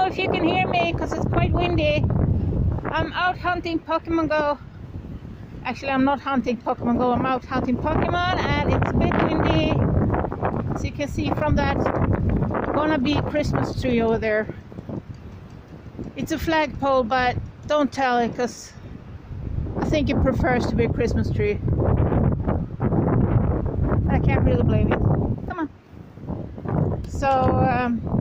know if you can hear me because it's quite windy. I'm out hunting Pokemon Go. Actually, I'm not hunting Pokemon Go, I'm out hunting Pokemon and it's a bit windy. As you can see from that, gonna be Christmas tree over there. It's a flagpole, but don't tell it because I think it prefers to be a Christmas tree. I can't really blame it. Come on. So, um,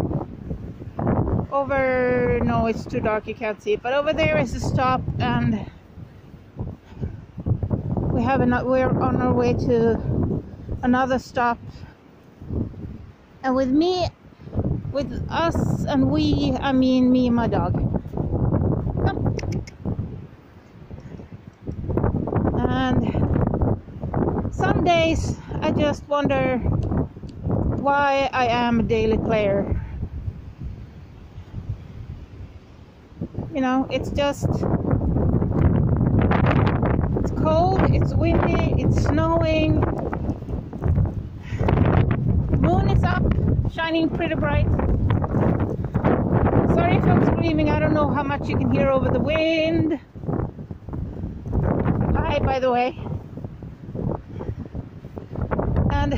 over, no, it's too dark, you can't see it, but over there is a stop and we have another we're on our way to another stop. And with me, with us and we, I mean me and my dog. And some days I just wonder why I am a daily player. You know, it's just it's cold, it's windy, it's snowing. Moon is up, shining pretty bright. Sorry if I'm screaming, I don't know how much you can hear over the wind. Hi, by the way. And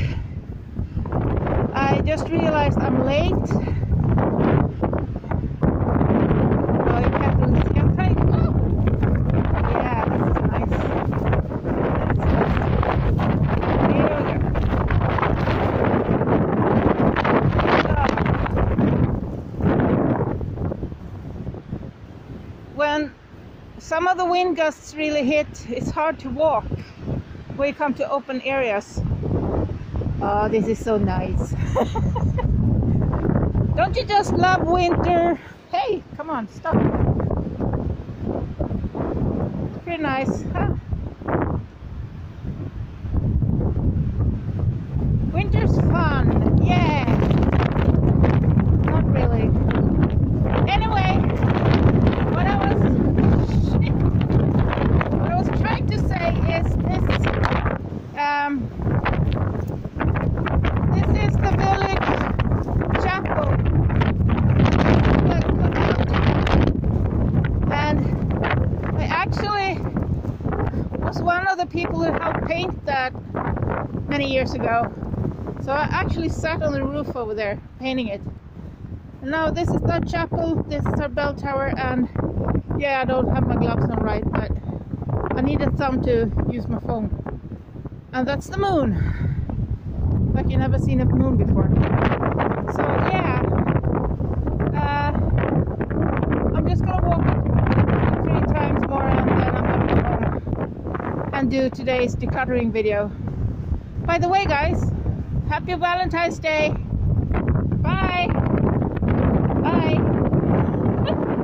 I just realized I'm late. Oh, you can't really see. I'm trying. Oh! Yeah, that's nice. There we go. When some of the wind gusts really hit, it's hard to walk when you come to open areas. Oh, this is so nice. Don't you just love winter? Hey, come on, stop. Pretty nice, huh? Winter's fun, yeah. Not really. Anyway, what I was what I was trying to say is this um this is the village chapel. Look, look out. And I actually was one of the people who helped paint that many years ago. So I actually sat on the roof over there painting it. And now this is that chapel, this is our bell tower, and yeah, I don't have my gloves on right, but I needed some to use my phone. And that's the moon. Like you never seen a moon before. So yeah, uh, I'm just gonna walk it three times more and then I'm gonna go home and do today's decluttering video. By the way, guys, happy Valentine's Day. Bye.